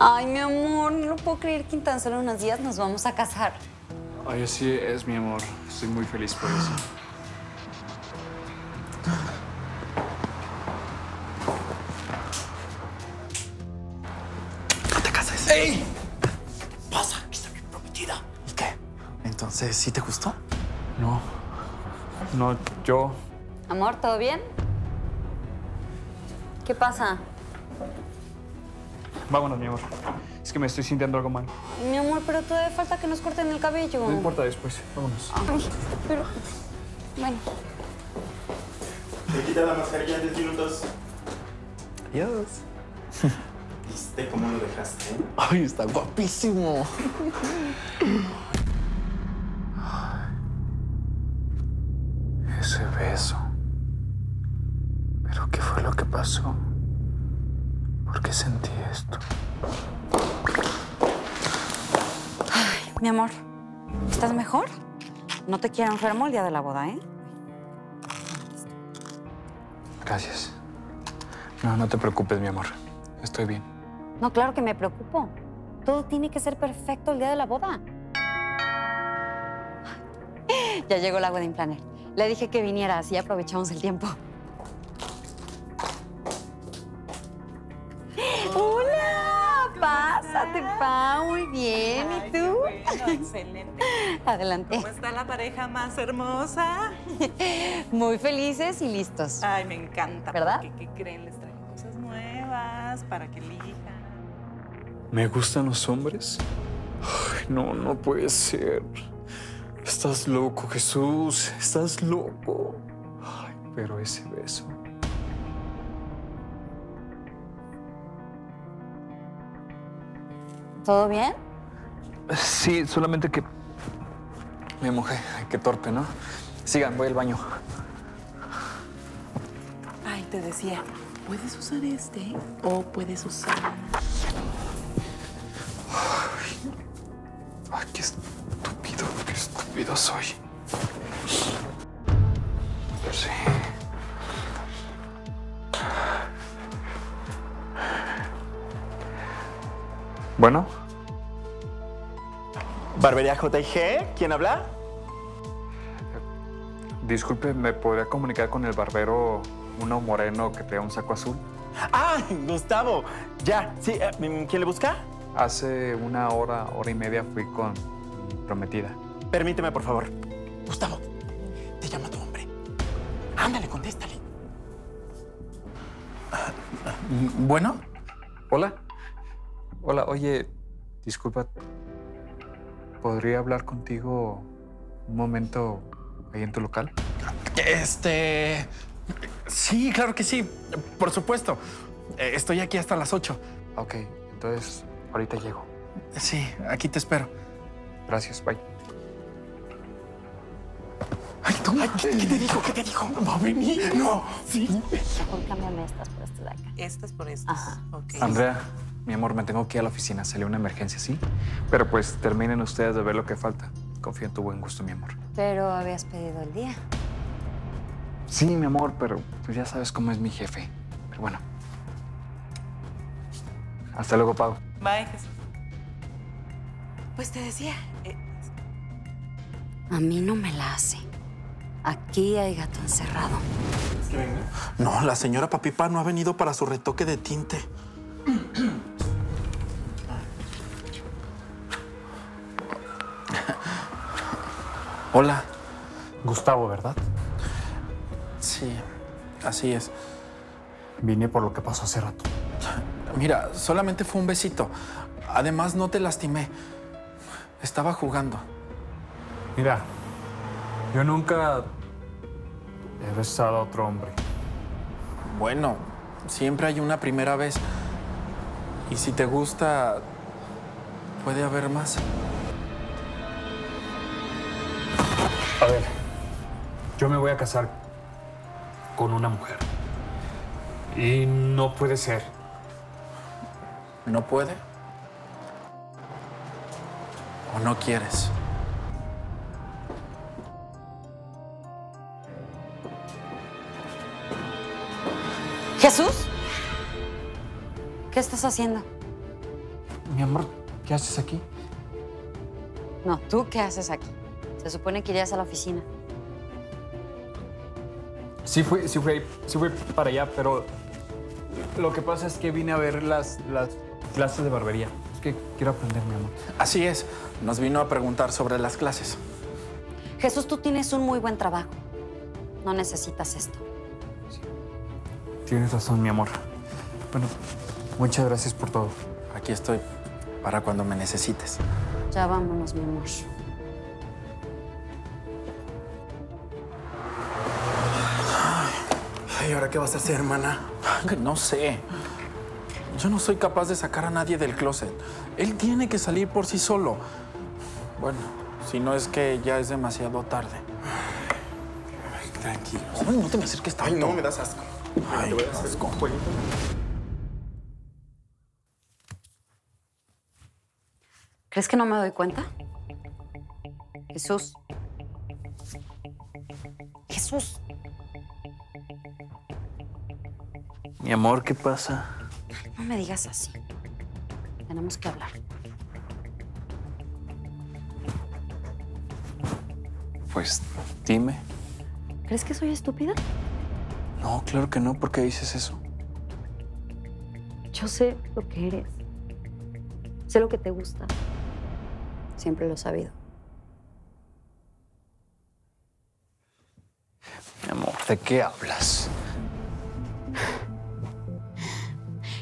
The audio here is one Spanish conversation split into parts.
Ay, mi amor, no lo puedo creer que en tan solo unos días nos vamos a casar. Ay, así es, mi amor. Estoy muy feliz por eso. No te cases. ¡Ey! Pasa, aquí está mi prometida. ¿Y qué? Entonces, ¿sí te gustó? No. No, yo. Amor, ¿todo bien? ¿Qué pasa? Vámonos, mi amor. Es que me estoy sintiendo algo mal. Mi amor, pero todavía falta que nos corten el cabello. No importa después. Vámonos. Ay, pero... Bueno. Te quita la mascarilla en 10 minutos. Adiós. ¿Viste cómo lo dejaste? Ay, está guapísimo. Ese beso. ¿Pero qué fue lo que pasó? ¿Por qué sentí esto? Mi amor, ¿estás mejor? No te quiero enfermo el día de la boda, ¿eh? Gracias. No, no te preocupes, mi amor. Estoy bien. No, claro que me preocupo. Todo tiene que ser perfecto el día de la boda. Ya llegó la wedding planner. Le dije que viniera, así aprovechamos el tiempo. Pásate, pa. Muy bien. ¿Y tú? Bueno, excelente. Adelante. ¿Cómo está la pareja más hermosa? Muy felices y listos. Ay, me encanta. ¿Verdad? Porque, ¿qué creen? Les traigo cosas nuevas para que elijan. ¿Me gustan los hombres? Ay, no, no puede ser. Estás loco, Jesús. Estás loco. Ay, pero ese beso. ¿Todo bien? Sí, solamente que me mojé. Ay, qué torpe, ¿no? Sigan, voy al baño. Ay, te decía, puedes usar este o puedes usar. Ay, qué estúpido, qué estúpido soy. Sí. Bueno, Barbería JG, ¿quién habla? disculpe, ¿me podría comunicar con el barbero, uno moreno que trae un saco azul? Ah, Gustavo. Ya, sí, eh, ¿quién le busca? Hace una hora, hora y media fui con mi prometida. Permíteme, por favor. Gustavo, te llama tu hombre. Ándale, contéstale. Bueno, Hola. Hola, oye, disculpa. ¿Podría hablar contigo un momento ahí en tu local? este. Sí, claro que sí. Por supuesto. Eh, Estoy aquí hasta las 8. Ok, entonces ahorita llego. Sí, aquí te espero. Gracias, bye. Ay, toma. ¿qué, qué te dijo? ¿Qué te dijo? ¿Va a venir? No. Sí. Mejor cámbiame estas por estas de acá. Estas por estas. Ajá. Ok. Andrea, mi amor, me tengo que ir a la oficina. Salió una emergencia, ¿sí? Pero pues terminen ustedes de ver lo que falta. Confío en tu buen gusto, mi amor. Pero habías pedido el día. Sí, mi amor, pero pues ya sabes cómo es mi jefe. Pero bueno. Hasta luego, Pau. Bye, Jesús. Pues te decía, eh, A mí no me la hace. Aquí hay gato encerrado. No, la señora Papipa no ha venido para su retoque de tinte. Hola. Gustavo, ¿verdad? Sí, así es. Vine por lo que pasó hace rato. Mira, solamente fue un besito. Además, no te lastimé. Estaba jugando. Mira, yo nunca he besado a otro hombre. Bueno, siempre hay una primera vez. Y si te gusta, puede haber más. A ver, yo me voy a casar con una mujer. Y no puede ser. ¿No puede? ¿O no quieres? ¿Jesús? ¿Qué estás haciendo? Mi amor, ¿qué haces aquí? No, ¿tú qué haces aquí? Se supone que irías a la oficina. Sí fui, sí fui, sí fui para allá, pero lo que pasa es que vine a ver las, las clases de barbería. Es que quiero aprender, mi amor. Así es. Nos vino a preguntar sobre las clases. Jesús, tú tienes un muy buen trabajo. No necesitas esto. Tienes razón, mi amor. Bueno, muchas gracias por todo. Aquí estoy para cuando me necesites. Ya vámonos, mi amor. ¿Y ahora qué vas a hacer, hermana? No sé. Yo no soy capaz de sacar a nadie del closet. Él tiene que salir por sí solo. Bueno, si no es que ya es demasiado tarde. Tranquilo. Ay, no te me acerques tanto. Ay, no, me das asco. Ay, voy a hacer asco. un jueguito. ¿Crees que no me doy cuenta? Jesús. Jesús. Mi amor, ¿qué pasa? No me digas así. Tenemos que hablar. Pues dime. ¿Crees que soy estúpida? No, claro que no. ¿Por qué dices eso? Yo sé lo que eres. Sé lo que te gusta. Siempre lo he sabido. Mi amor, ¿de qué hablas?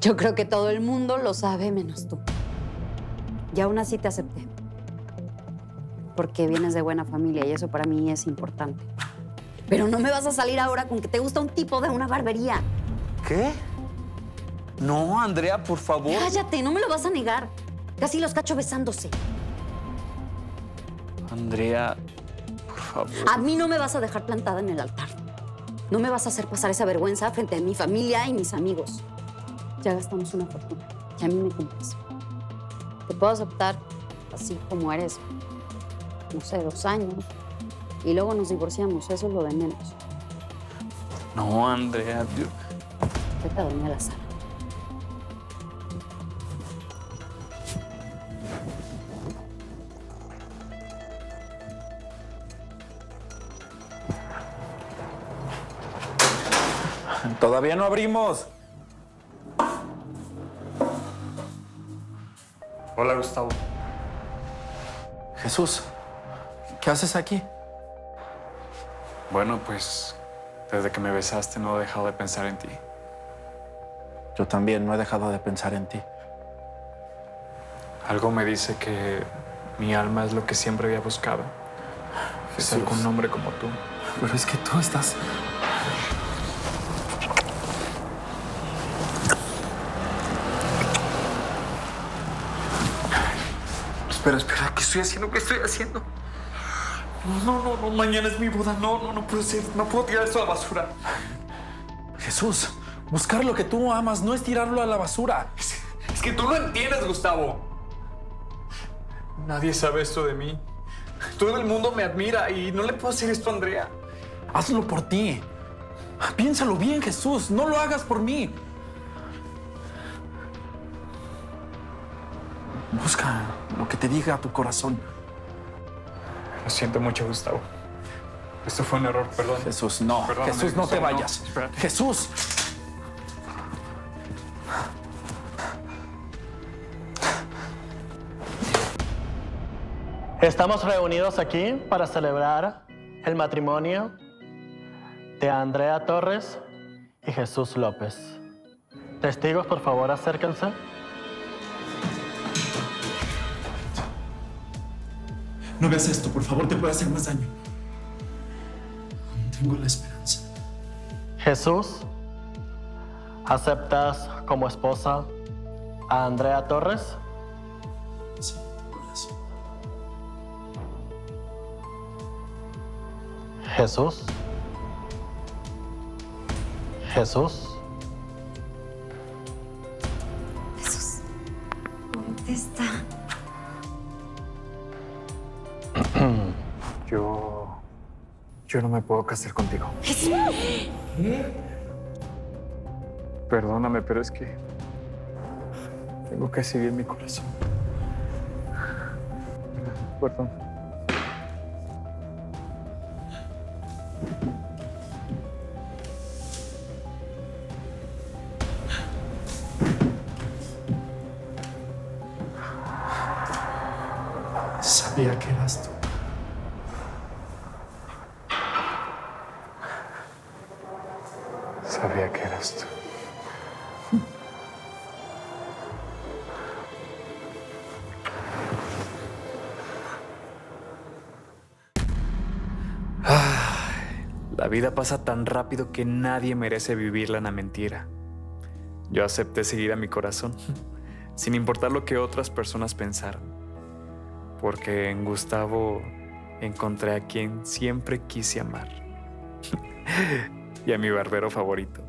Yo creo que todo el mundo lo sabe menos tú. Y aún así te acepté. Porque vienes de buena familia y eso para mí es importante. Pero no me vas a salir ahora con que te gusta un tipo de una barbería. ¿Qué? No, Andrea, por favor. Cállate, no me lo vas a negar. Casi los cacho besándose. Andrea, por favor. A mí no me vas a dejar plantada en el altar. No me vas a hacer pasar esa vergüenza frente a mi familia y mis amigos. Ya gastamos una fortuna y a mí me cumples. Te puedo aceptar así como eres, no sé, dos años. Y luego nos divorciamos, eso es lo de menos. No, Andrea, Dios. Vete a dormir a la sala. Todavía no abrimos. Hola, Gustavo. Jesús, ¿qué haces aquí? Bueno, pues desde que me besaste no he dejado de pensar en ti. Yo también no he dejado de pensar en ti. Algo me dice que mi alma es lo que siempre había buscado. Es algún hombre como tú. Pero es que tú estás... Espera, espera, ¿qué estoy haciendo? ¿Qué estoy haciendo? No, no, no, mañana es mi boda. No, no, no puede ser. No puedo tirar esto a la basura. Jesús, buscar lo que tú amas no es tirarlo a la basura. Es, es que tú no entiendes, Gustavo. Nadie sabe esto de mí. Todo el mundo me admira y no le puedo hacer esto a Andrea. Hazlo por ti. Piénsalo bien, Jesús. No lo hagas por mí. Busca lo que te diga tu corazón. Lo siento mucho, Gustavo. Esto fue un error, perdón. Jesús, no. Perdóname, Jesús, no te Gustavo, vayas. Jesús. Estamos reunidos aquí para celebrar el matrimonio de Andrea Torres y Jesús López. Testigos, por favor, acérquense. No veas esto, por favor, te puede hacer más daño. Aún tengo la esperanza. Jesús, ¿aceptas como esposa a Andrea Torres? Sí, corazón. Jesús. Jesús. Jesús, contesta. Yo no me puedo casar contigo. Jesús. Perdóname, pero es que. Tengo que seguir mi corazón. Perdón. Sabía que eras tú. Que eras tú. La vida pasa tan rápido que nadie merece vivirla en la mentira. Yo acepté seguir a mi corazón, sin importar lo que otras personas pensaran, porque en Gustavo encontré a quien siempre quise amar y a mi barbero favorito.